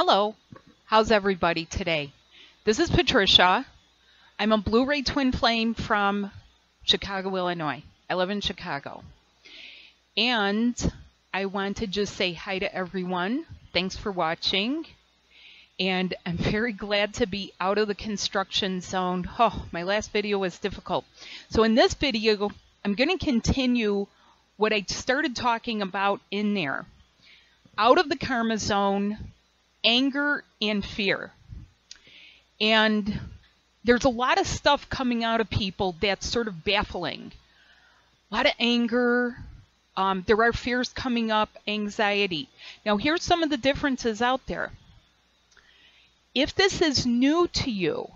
Hello, how's everybody today? This is Patricia. I'm a Blue Ray twin flame from Chicago, Illinois. I live in Chicago. And I want to just say hi to everyone. Thanks for watching. And I'm very glad to be out of the construction zone. Oh, my last video was difficult. So in this video, I'm going to continue what I started talking about in there. Out of the karma zone, anger and fear. And there's a lot of stuff coming out of people that's sort of baffling. A lot of anger. Um, there are fears coming up, anxiety. Now, here's some of the differences out there. If this is new to you,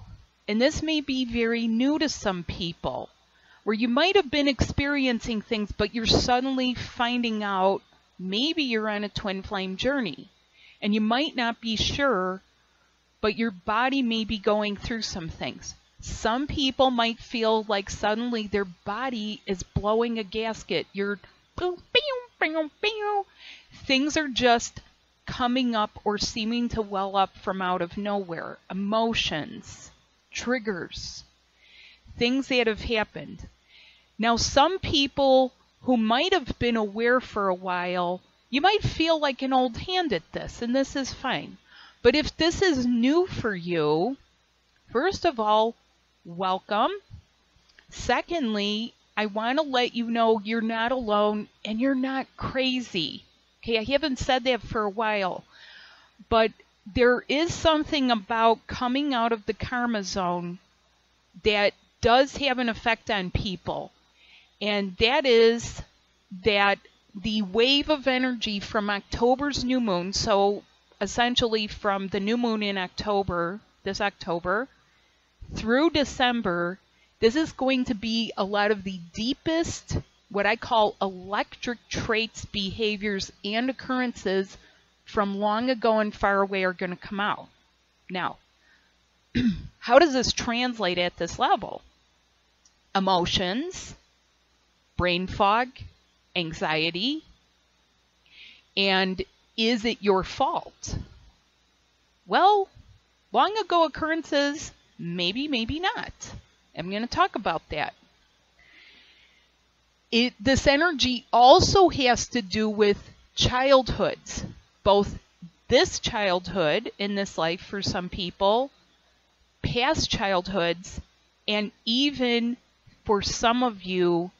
and this may be very new to some people, where you might have been experiencing things, but you're suddenly finding out maybe you're on a twin flame journey and you might not be sure, but your body may be going through some things. Some people might feel like suddenly their body is blowing a gasket. You're things are just coming up or seeming to well up from out of nowhere. Emotions, triggers, things that have happened. Now, some people who might have been aware for a while you might feel like an old hand at this, and this is fine. But if this is new for you, first of all, welcome. Secondly, I want to let you know you're not alone and you're not crazy. Okay, I haven't said that for a while. But there is something about coming out of the karma zone that does have an effect on people. And that is that the wave of energy from October's new moon, so essentially from the new moon in October, this October, through December, this is going to be a lot of the deepest, what I call electric traits, behaviors, and occurrences from long ago and far away are going to come out. Now, how does this translate at this level? Emotions, brain fog, anxiety? And is it your fault? Well, long ago occurrences, maybe, maybe not. I'm going to talk about that. It, this energy also has to do with childhoods, both this childhood in this life for some people, past childhoods, and even for some of you,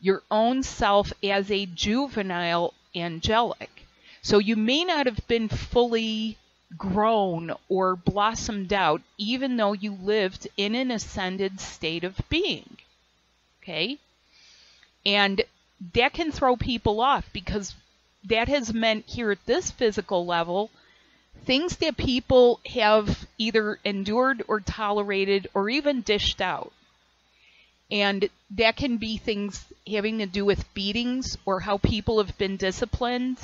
your own self as a juvenile angelic. So you may not have been fully grown or blossomed out, even though you lived in an ascended state of being. Okay? And that can throw people off because that has meant here at this physical level things that people have either endured or tolerated or even dished out. And that can be things having to do with beatings or how people have been disciplined.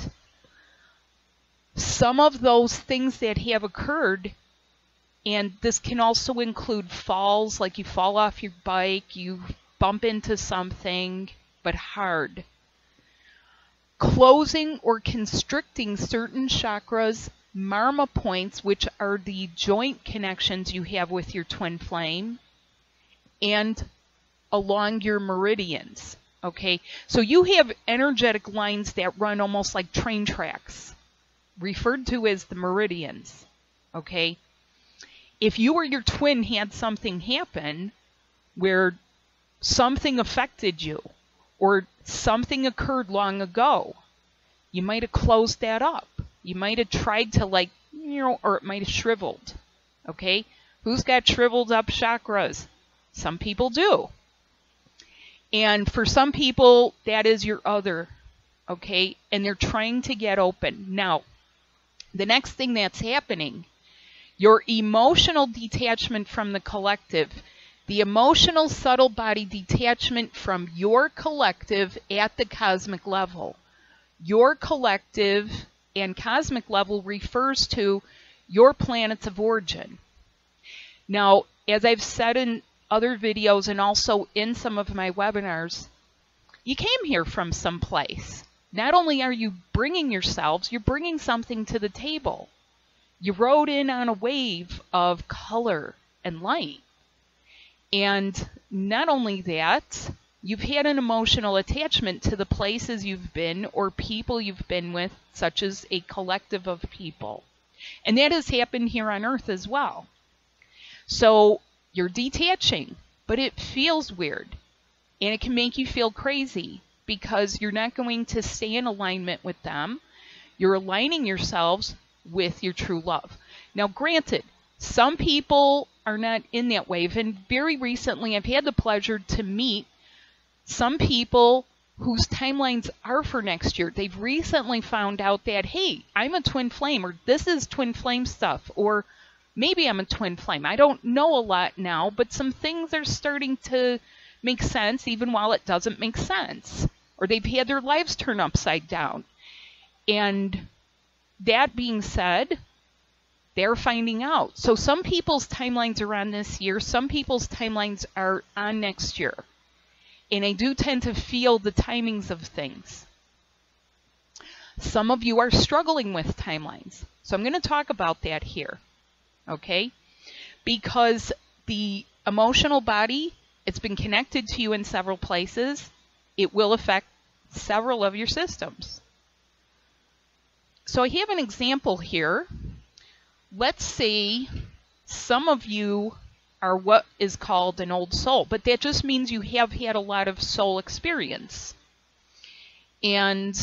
Some of those things that have occurred, and this can also include falls, like you fall off your bike, you bump into something, but hard. Closing or constricting certain chakras, marma points, which are the joint connections you have with your twin flame, and along your meridians. Okay, so you have energetic lines that run almost like train tracks, referred to as the meridians. Okay, if you or your twin had something happen where something affected you or something occurred long ago, you might have closed that up. You might have tried to like, you know, or it might have shriveled. Okay, who's got shriveled up chakras? Some people do. And for some people, that is your other, okay? And they're trying to get open. Now, the next thing that's happening, your emotional detachment from the collective, the emotional subtle body detachment from your collective at the cosmic level. Your collective and cosmic level refers to your planets of origin. Now, as I've said in other videos and also in some of my webinars, you came here from someplace. Not only are you bringing yourselves, you're bringing something to the table. you rode in on a wave of color and light. And not only that, you've had an emotional attachment to the places you've been or people you've been with, such as a collective of people. And that has happened here on Earth as well. So you're detaching, but it feels weird. And it can make you feel crazy because you're not going to stay in alignment with them. You're aligning yourselves with your true love. Now, granted, some people are not in that wave. And very recently, I've had the pleasure to meet some people whose timelines are for next year. They've recently found out that, hey, I'm a twin flame, or this is twin flame stuff, or maybe I'm a twin flame. I don't know a lot now, but some things are starting to make sense even while it doesn't make sense. Or they've had their lives turn upside down. And that being said, they're finding out. So some people's timelines are on this year, some people's timelines are on next year. And I do tend to feel the timings of things. Some of you are struggling with timelines. So I'm going to talk about that here. Okay? Because the emotional body, it's been connected to you in several places. It will affect several of your systems. So I have an example here let's say some of you are what is called an old soul, but that just means you have had a lot of soul experience. And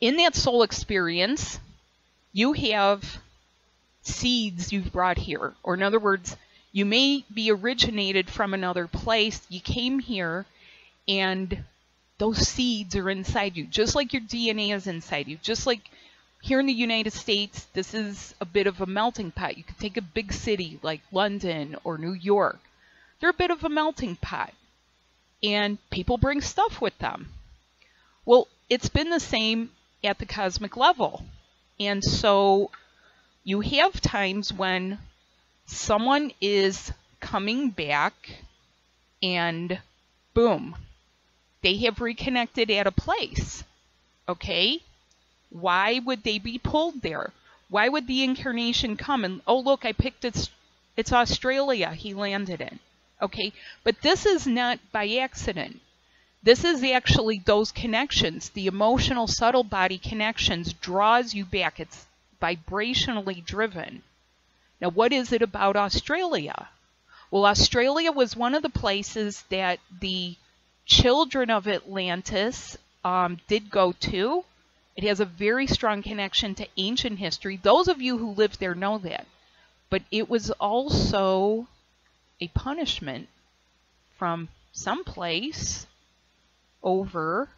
in that soul experience, you have seeds you've brought here. Or in other words, you may be originated from another place. You came here and those seeds are inside you, just like your DNA is inside you, just like here in the United States, this is a bit of a melting pot. You could take a big city like London or New York. They're a bit of a melting pot. And people bring stuff with them. Well, it's been the same at the cosmic level. And so you have times when someone is coming back and boom, they have reconnected at a place. Okay? Why would they be pulled there? Why would the incarnation come and, oh, look, I picked it, it's Australia he landed in. Okay, but this is not by accident. This is actually those connections, the emotional subtle body connections draws you back. It's vibrationally driven. Now, what is it about Australia? Well, Australia was one of the places that the children of Atlantis um, did go to it has a very strong connection to ancient history. Those of you who lived there know that. But it was also a punishment from some place over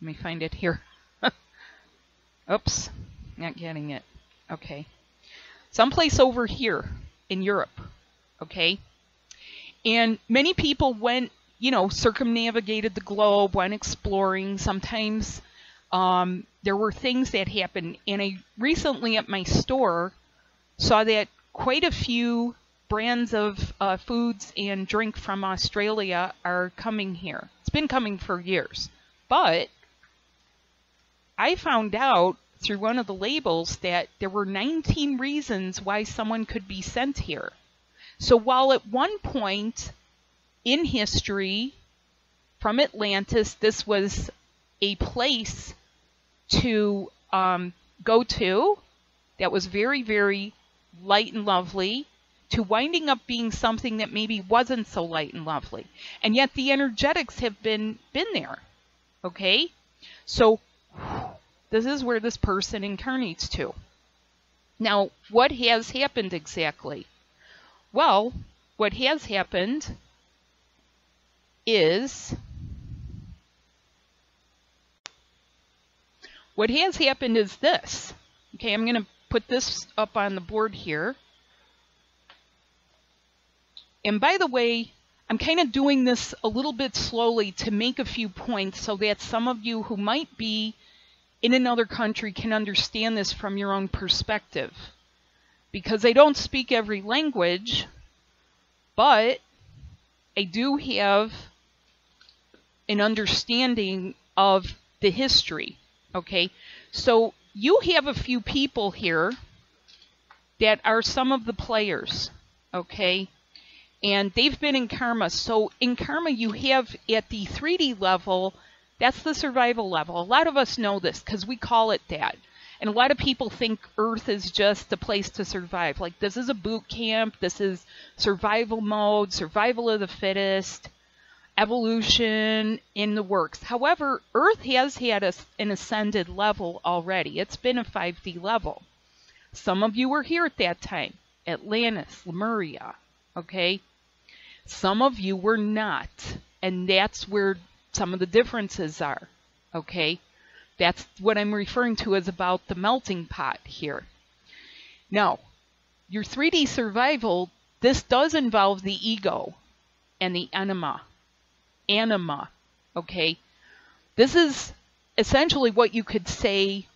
Let me find it here. Oops, not getting it. Okay. Someplace over here in Europe. Okay. And many people went, you know, circumnavigated the globe, went exploring. Sometimes um, there were things that happened. And I recently at my store saw that quite a few brands of uh, foods and drink from Australia are coming here. It's been coming for years. But I found out through one of the labels that there were 19 reasons why someone could be sent here. So while at one point in history from Atlantis, this was a place to um, go to that was very, very light and lovely to winding up being something that maybe wasn't so light and lovely. And yet the energetics have been been there. Okay? So this is where this person incarnates to. Now, what has happened exactly? Well, what has happened is what has happened is this. Okay, I'm going to put this up on the board here. And by the way, I'm kind of doing this a little bit slowly to make a few points so that some of you who might be in another country can understand this from your own perspective because I don't speak every language, but I do have an understanding of the history. Okay, so you have a few people here that are some of the players. Okay, and they've been in karma. So in karma, you have at the 3D level, that's the survival level. A lot of us know this because we call it that. And a lot of people think Earth is just a place to survive. Like, this is a boot camp, this is survival mode, survival of the fittest, evolution in the works. However, Earth has had a, an ascended level already. It's been a 5D level. Some of you were here at that time Atlantis, Lemuria, okay? Some of you were not. And that's where some of the differences are, okay? That's what I'm referring to as about the melting pot here. Now, your 3D survival, this does involve the ego and the anima. Anima, okay? This is essentially what you could say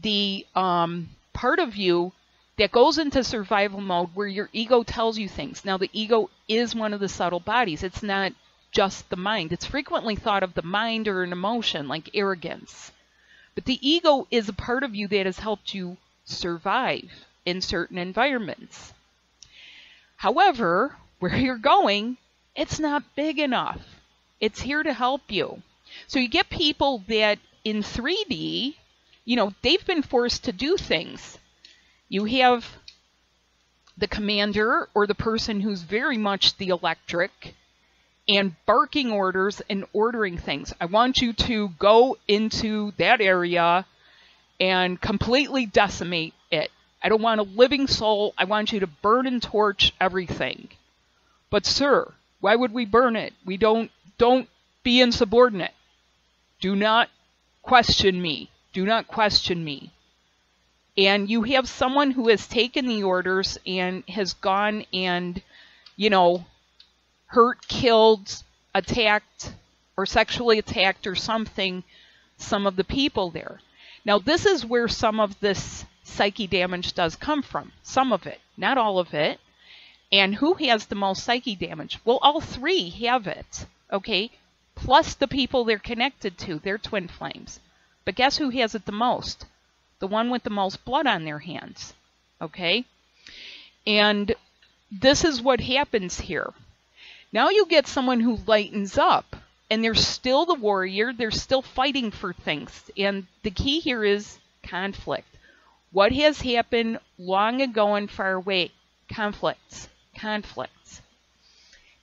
the um, part of you that goes into survival mode where your ego tells you things. Now, the ego is one of the subtle bodies. It's not just the mind. It's frequently thought of the mind or an emotion like arrogance. But the ego is a part of you that has helped you survive in certain environments. However, where you're going, it's not big enough. It's here to help you. So you get people that in 3D, you know, they've been forced to do things. You have the commander or the person who's very much the electric and barking orders and ordering things. I want you to go into that area and completely decimate it. I don't want a living soul. I want you to burn and torch everything. But sir, why would we burn it? We don't don't be insubordinate. Do not question me. Do not question me. And you have someone who has taken the orders and has gone and, you know, hurt, killed, attacked, or sexually attacked or something some of the people there. Now, this is where some of this psyche damage does come from. Some of it, not all of it. And who has the most psyche damage? Well, all three have it, okay? Plus the people they're connected to, they're twin flames. But guess who has it the most? The one with the most blood on their hands, okay? And this is what happens here. Now you get someone who lightens up and they're still the warrior, they're still fighting for things. And the key here is conflict. What has happened long ago and far away? Conflicts. Conflicts.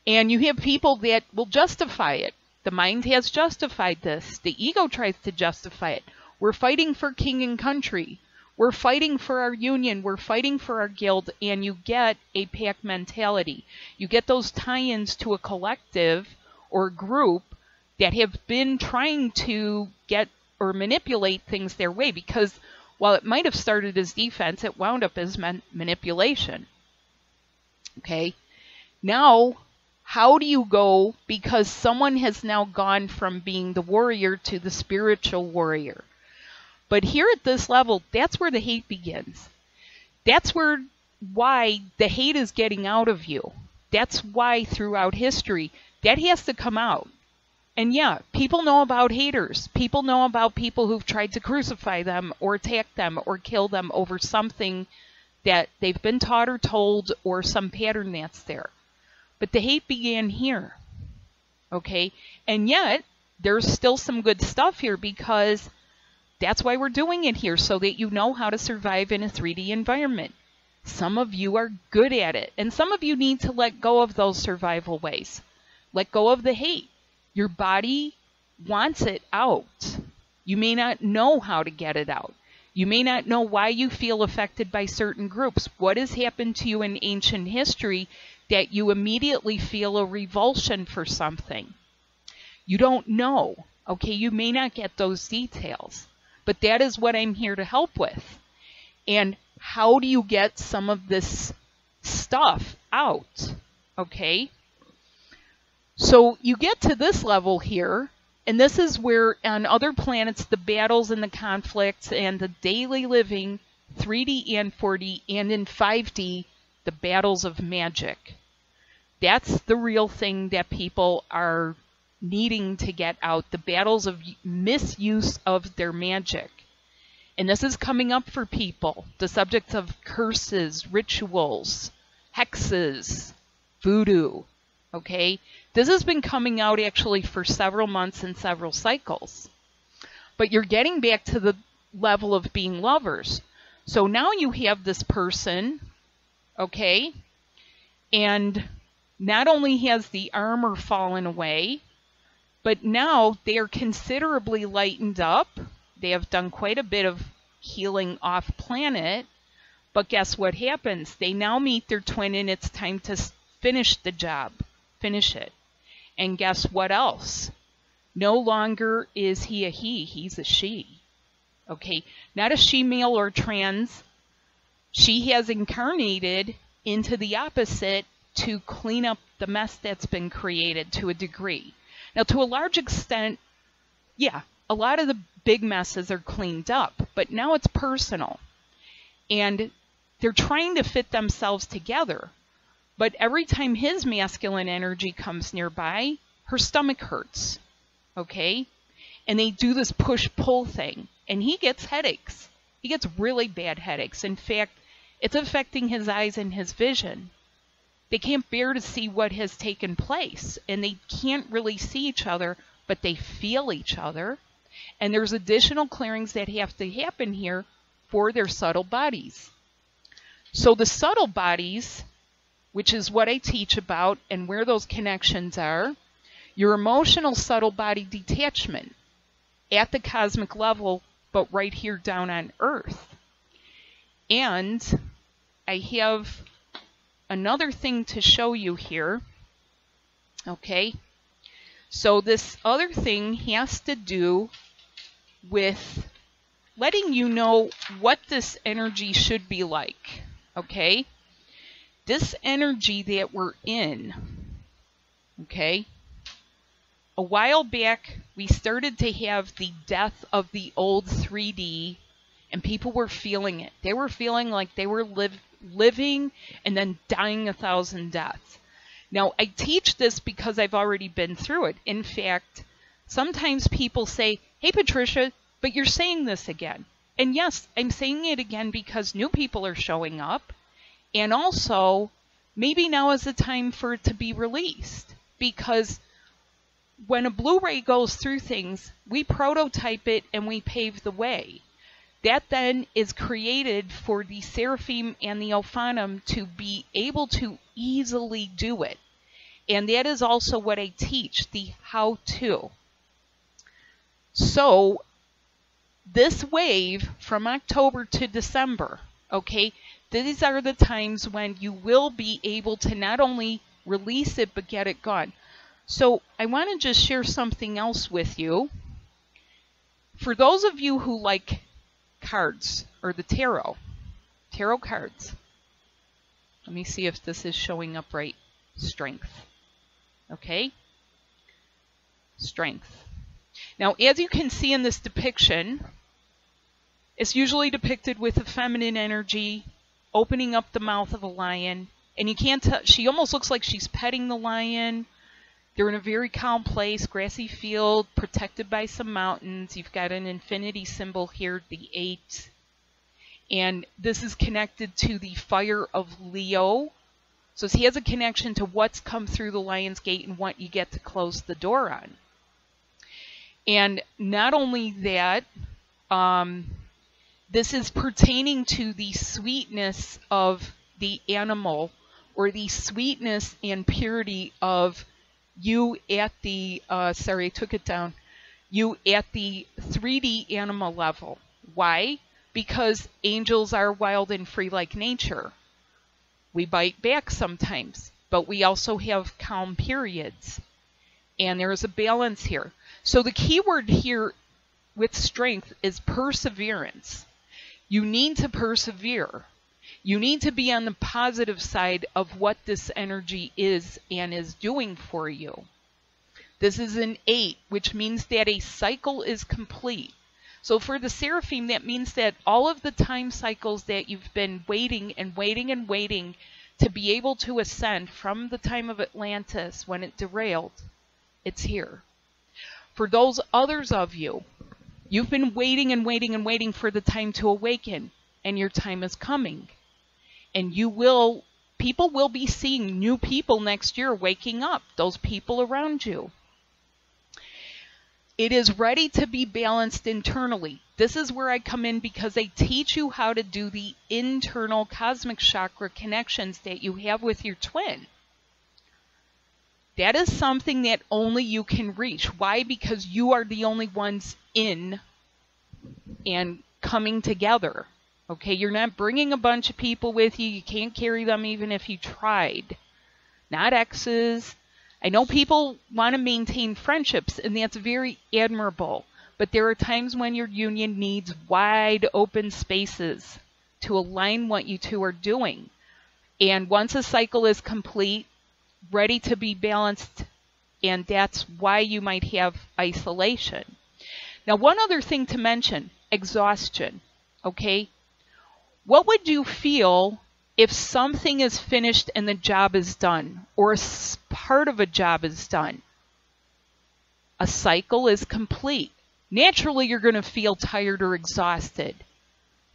And you have people that will justify it. The mind has justified this. The ego tries to justify it. We're fighting for king and country. We're fighting for our union, we're fighting for our guild, and you get a pack mentality. You get those tie ins to a collective or group that have been trying to get or manipulate things their way because while it might have started as defense, it wound up as man- manipulation. Okay? Now, how do you go because someone has now gone from being the warrior to the spiritual warrior? But here at this level, that's where the hate begins. That's where why the hate is getting out of you. That's why throughout history, that has to come out. And yeah, people know about haters. People know about people who've tried to crucify them or attack them or kill them over something that they've been taught or told or some pattern that's there. But the hate began here. Okay? And yet, there's still some good stuff here because that's why we're doing it here, so that you know how to survive in a 3D environment. Some of you are good at it, and some of you need to let go of those survival ways. Let go of the hate. Your body wants it out. You may not know how to get it out. You may not know why you feel affected by certain groups. What has happened to you in ancient history that you immediately feel a revulsion for something? You don't know. Okay, you may not get those details. But that is what I'm here to help with. And how do you get some of this stuff out? Okay? So you get to this level here, and this is where on other planets the battles and the conflicts and the daily living, 3D and 4D, and in 5D, the battles of magic. That's the real thing that people are needing to get out, the battles of misuse of their magic. And this is coming up for people the subjects of curses, rituals, hexes, voodoo. Okay? This has been coming out actually for several months and several cycles. But you're getting back to the level of being lovers. So now you have this person, okay? And not only has the armor fallen away, but now they are considerably lightened up. They have done quite a bit of healing off planet. But guess what happens? They now meet their twin and it's time to finish the job. Finish it. And guess what else? No longer is he a he, he's a she. Okay, not a she male or trans. She has incarnated into the opposite to clean up the mess that's been created to a degree. Now, to a large extent, yeah, a lot of the big messes are cleaned up, but now it's personal. And they're trying to fit themselves together. But every time his masculine energy comes nearby, her stomach hurts. Okay? And they do this push pull thing. And he gets headaches. He gets really bad headaches. In fact, it's affecting his eyes and his vision they can't bear to see what has taken place and they can't really see each other but they feel each other. And there's additional clearings that have to happen here for their subtle bodies. So the subtle bodies which is what i teach about and where those connections are your emotional subtle body detachment at the cosmic level but right here down on earth. And i have another thing to show you here. Okay, so this other thing has to do with letting you know what this energy should be like. Okay, this energy that we're in, okay, a while back we started to have the death of the old 3D and people were feeling it. They were feeling like they were live, living and then dying a thousand deaths. Now, I teach this because I've already been through it. In fact, sometimes people say, Hey, Patricia, but you're saying this again. And yes, I'm saying it again because new people are showing up. And also, maybe now is the time for it to be released. Because when a Blue Ray goes through things, we prototype it and we pave the way. That then is created for the seraphim and the Ophanim to be able to easily do it. And that is also what I teach, the how to. So, this wave from October to December, okay, these are the times when you will be able to not only release it but get it gone. So, I want to just share something else with you. For those of you who like cards, or the tarot. Tarot cards. Let me see if this is showing up right. Strength. Okay? Strength. Now, as you can see in this depiction, it's usually depicted with a feminine energy, opening up the mouth of a lion, and you can't tell, she almost looks like she's petting the lion, they're in a very calm place, grassy field, protected by some mountains. You've got an infinity symbol here, the eight. And this is connected to the fire of Leo. So he has a connection to what's come through the lion's gate and what you get to close the door on. And not only that, um, this is pertaining to the sweetness of the animal or the sweetness and purity of you at the, uh, sorry, I took it down, you at the 3D animal level. Why? Because angels are wild and free like nature. We bite back sometimes, but we also have calm periods. And there is a balance here. So the key word here with strength is perseverance. You need to persevere. You need to be on the positive side of what this energy is and is doing for you. This is an 8, which means that a cycle is complete. So for the seraphim, that means that all of the time cycles that you've been waiting and waiting and waiting to be able to ascend from the time of Atlantis when it derailed, It's here. For those others of you, you've been waiting and waiting and waiting for the time to awaken, and your time is coming. And you will, people will be seeing new people next year waking up, those people around you. It is ready to be balanced internally. This is where I come in because I teach you how to do the internal cosmic chakra connections that you have with your twin. That is something that only you can reach. Why? Because you are the only ones in and coming together. Okay, you're not bringing a bunch of people with you. You can't carry them even if you tried. Not exes. I know people want to maintain friendships, and that's very admirable. But there are times when your union needs wide open spaces to align what you two are doing. And once a cycle is complete, ready to be balanced, and that's why you might have isolation. Now, one other thing to mention exhaustion. Okay? What would you feel if something is finished and the job is done, or a part of a job is done? A cycle is complete. Naturally, you're going to feel tired or exhausted.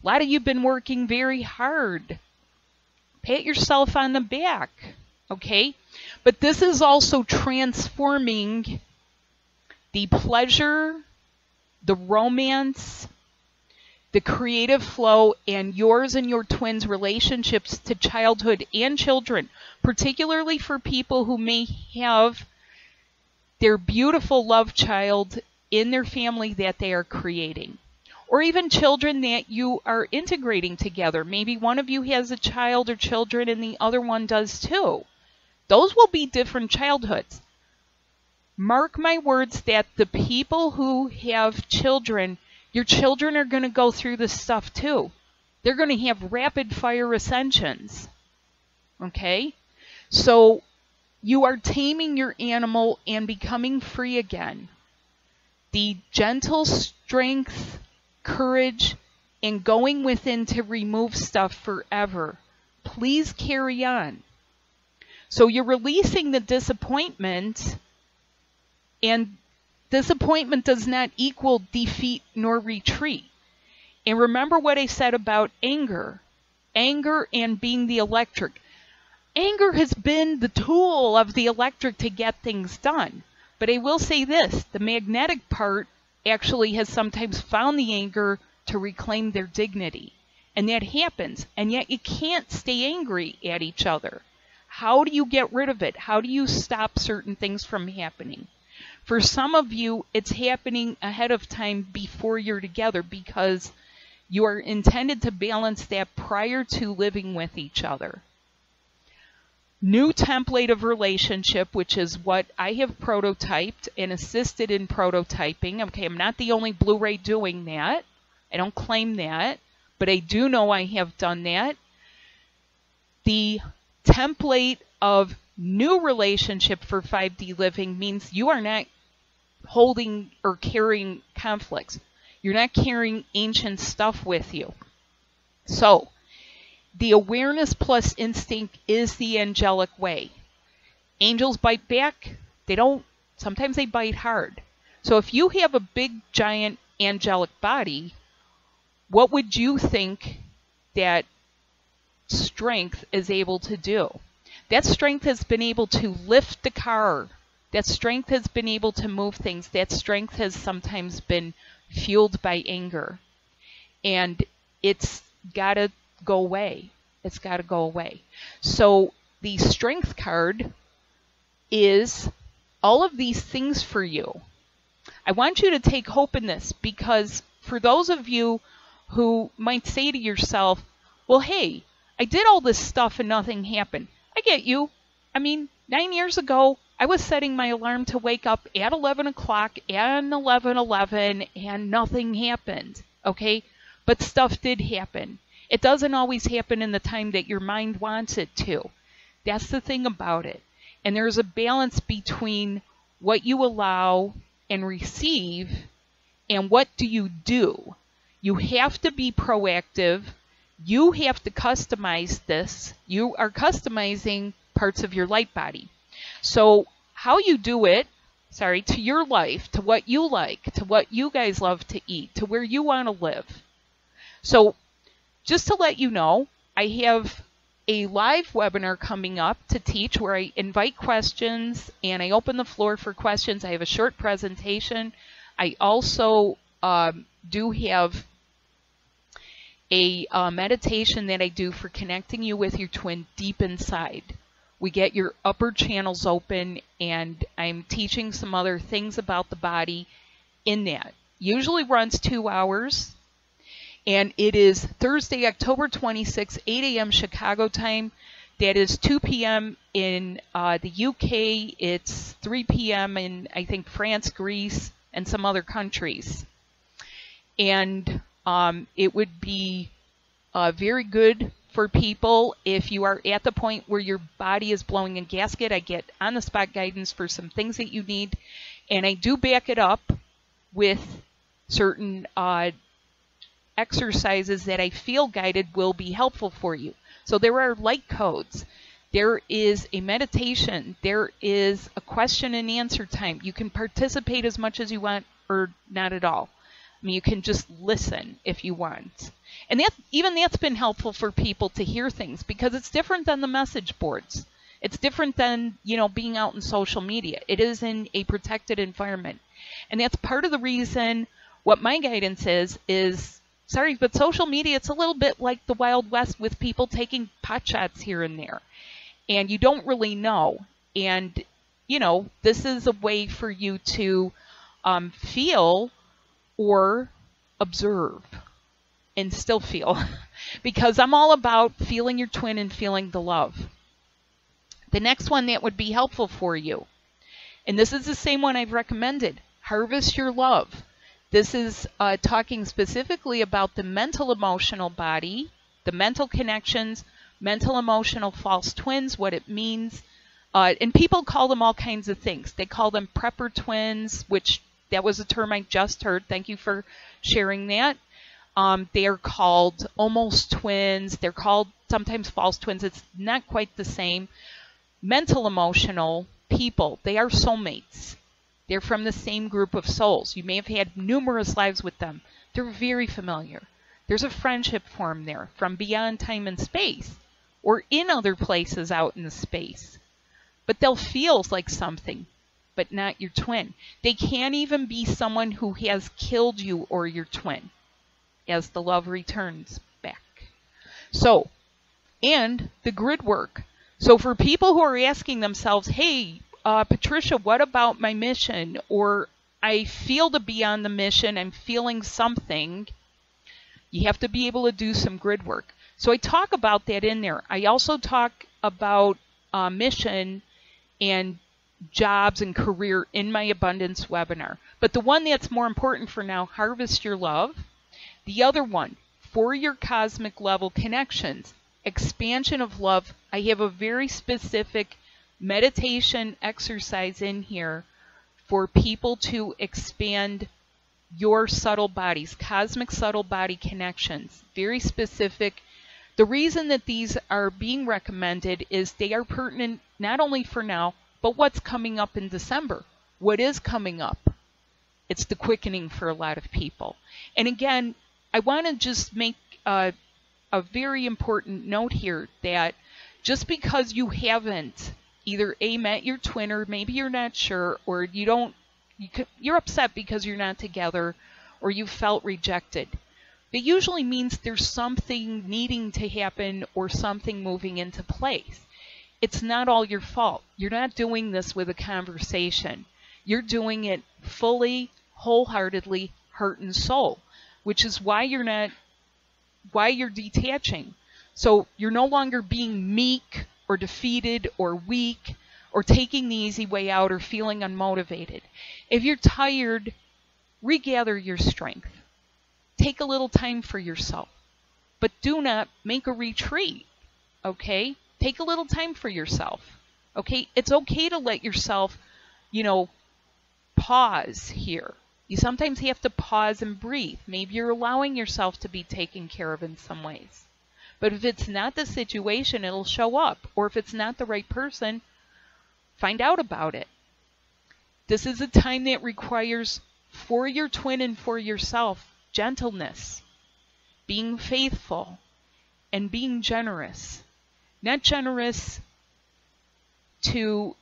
A lot of you have been working very hard. Pat yourself on the back, okay? But this is also transforming the pleasure, the romance, the creative flow, and yours and your twins' relationships to childhood and children, particularly for people who may have their beautiful love child in their family that they are creating. Or even children that you are integrating together. Maybe one of you has a child or children and the other one does too. Those will be different childhoods. Mark my words that the people who have children, your children are going to go through this stuff too. They're going to have rapid fire ascensions. Okay? So you are taming your animal and becoming free again. The gentle strength, courage, and going within to remove stuff forever. Please carry on. So you're releasing the disappointment, and disappointment does not equal defeat nor retreat. And remember what I said about anger anger and being the electric. Anger has been the tool of the electric to get things done. But I will say this the magnetic part actually has sometimes found the anger to reclaim their dignity. And that happens. And yet you can't stay angry at each other. How do you get rid of it? How do you stop certain things from happening? For some of you, it's happening ahead of time before you're together because you are intended to balance that prior to living with each other. New template of relationship, which is what I have prototyped and assisted in prototyping. Okay, I'm not the only Blue Ray doing that. I don't claim that, but I do know I have done that. The template of new relationship for 5D living means you are not holding or carrying conflicts. You're not carrying ancient stuff with you. So, the awareness plus instinct is the angelic way. Angels bite back. They don't, sometimes they bite hard. So, if you have a big, giant angelic body, what would you think that strength is able to do. That strength has been able to lift the car. That strength has been able to move things. That strength has sometimes been fueled by anger. And it's got to go away. It's got to go away. So the strength card is all of these things for you. I want you to take hope in this because for those of you who might say to yourself, well, hey, I did all this stuff and nothing happened. I get you. I mean, nine years ago, I was setting my alarm to wake up at 11 o'clock and 11:11, and nothing happened. Okay, but stuff did happen. It doesn't always happen in the time that your mind wants it to. That's the thing about it. And there's a balance between what you allow and receive and what do you do. You have to be proactive you have to customize this. You are customizing parts of your light body. So how you do it sorry, to your life, to what you like, to what you guys love to eat, to where you want to live. So, just to let you know, I have a live webinar coming up to teach where I invite questions and I open the floor for questions. I have a short presentation. I also um, do have a uh, meditation that I do for connecting you with your twin deep inside. We get your upper channels open, and I'm teaching some other things about the body in that. Usually runs two hours, and it is Thursday, October 26, 8 a.m. Chicago time. That is 2 p.m. in uh, the UK. It's 3 p.m. in, I think, France, Greece, and some other countries. And um, it would be uh, very good for people if you are at the point where your body is blowing a gasket. I get on the spot guidance for some things that you need, and I do back it up with certain uh, exercises that I feel guided will be helpful for you. So there are light codes. There is a meditation. There is a question and answer time. You can participate as much as you want or not at all. I mean, you can just listen if you want. And that, even that's been helpful for people to hear things because it's different than the message boards. It's different than, you know, being out in social media. It is in a protected environment. And that's part of the reason what my guidance is, is, sorry, but social media, it's a little bit like the Wild West with people taking pot shots here and there. And you don't really know. And, you know, this is a way for you to um, feel or observe and still feel because I'm all about feeling your twin and feeling the love. The next one that would be helpful for you, and this is the same one I've recommended Harvest Your Love. This is uh, talking specifically about the mental emotional body, the mental connections, mental emotional false twins, what it means. Uh, and people call them all kinds of things. They call them prepper twins, which that was a term I just heard. Thank you for sharing that. Um, they are called almost twins. They're called sometimes false twins. It's not quite the same. Mental emotional people, they are soulmates. They're from the same group of souls. You may have had numerous lives with them. They're very familiar. There's a friendship formed there from beyond time and space or in other places out in the space. But they'll feel like something but not your twin. They can't even be someone who has killed you or your twin as the love returns back. So, and the grid work. So for people who are asking themselves, hey, uh, Patricia, what about my mission? Or I feel to be on the mission, I'm feeling something. You have to be able to do some grid work. So I talk about that in there. I also talk about uh, mission and jobs and career in my abundance webinar. But the one that's more important for now, harvest your love. The other one, for your cosmic level connections, expansion of love. I have a very specific meditation exercise in here for people to expand your subtle bodies, cosmic subtle body connections. Very specific. The reason that these are being recommended is they are pertinent not only for now, but what's coming up in December? What is coming up? It's the quickening for a lot of people. And again, I want to just make a, a very important note here that just because you haven't either a met your twin or maybe you're not sure or you don't you could, you're upset because you're not together or you felt rejected it usually means there's something needing to happen or something moving into place it's not all your fault. You're not doing this with a conversation. You're doing it fully, wholeheartedly, heart and soul, which is why you're not, why you're detaching. So you're no longer being meek or defeated or weak or taking the easy way out or feeling unmotivated. If you're tired, regather your strength. Take a little time for yourself. But do not make a retreat. Okay? Take a little time for yourself. Okay? It's okay to let yourself, you know, pause here. You sometimes have to pause and breathe. Maybe you're allowing yourself to be taken care of in some ways. But if it's not the situation, it'll show up. Or if it's not the right person, find out about it. This is a time that requires for your twin and for yourself gentleness, being faithful, and being generous. Not generous to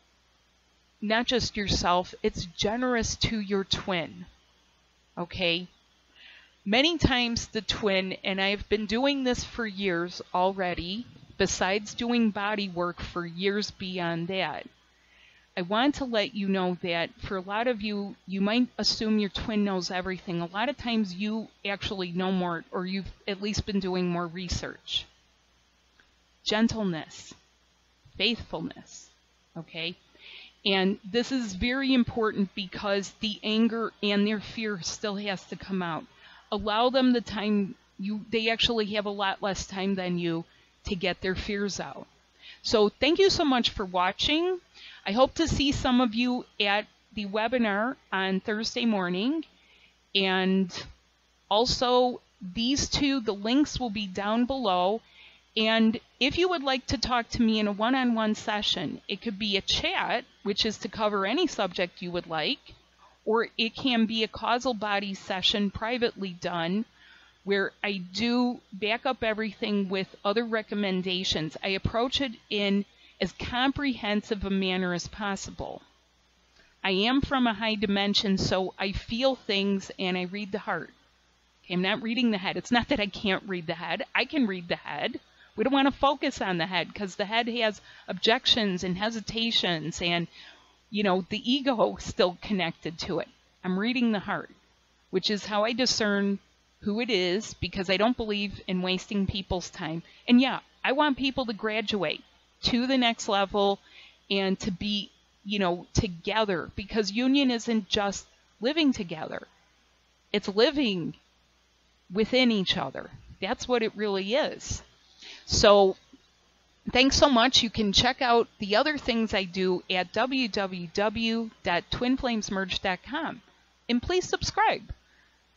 not just yourself, it's generous to your twin. Okay? Many times the twin, and I've been doing this for years already, besides doing body work for years beyond that. I want to let you know that for a lot of you, you might assume your twin knows everything. A lot of times you actually know more, or you've at least been doing more research. Gentleness, faithfulness, okay? And this is very important because the anger and their fear still has to come out. Allow them the time you they actually have a lot less time than you to get their fears out. So thank you so much for watching. I hope to see some of you at the webinar on Thursday morning. And also these two, the links will be down below. And if you would like to talk to me in a one-on-one session, it could be a chat, which is to cover any subject you would like, or it can be a causal body session privately done where I do back up everything with other recommendations. I approach it in as comprehensive a manner as possible. I am from a high dimension, so I feel things and I read the heart. I'm not reading the head. It's not that I can't read the head. I can read the head. We don't want to focus on the head because the head has objections and hesitations and, you know, the ego still connected to it. I'm reading the heart, which is how I discern who it is because I don't believe in wasting people's time. And yeah, I want people to graduate to the next level and to be, you know, together because union isn't just living together. It's living within each other. That's what it really is. So thanks so much. You can check out the other things I do at www.twinflamesmerge.com. And please subscribe.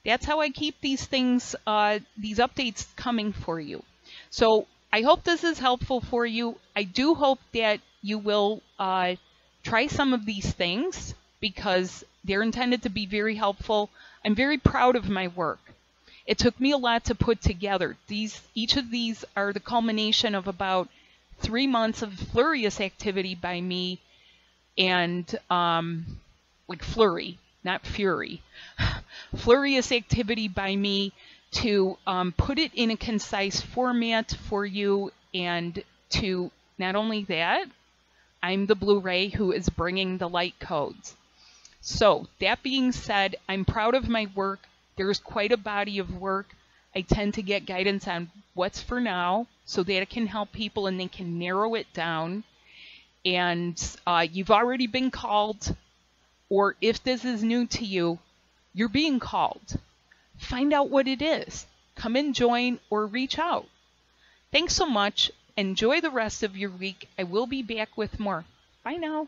That's how I keep these things, uh, these updates coming for you. So I hope this is helpful for you. I do hope that you will uh, try some of these things because they're intended to be very helpful. I'm very proud of my work. It took me a lot to put together. These, each of these are the culmination of about three months of flurious activity by me and um, like flurry, not fury. flurious activity by me to um, put it in a concise format for you and to not only that, I'm the Blue Ray who is bringing the light codes. So that being said, I'm proud of my work. There's quite a body of work. I tend to get guidance on what's for now so that it can help people and they can narrow it down. And uh, you've already been called, or if this is new to you, you're being called. Find out what it is. Come and join or reach out. Thanks so much. Enjoy the rest of your week. I will be back with more. Bye now.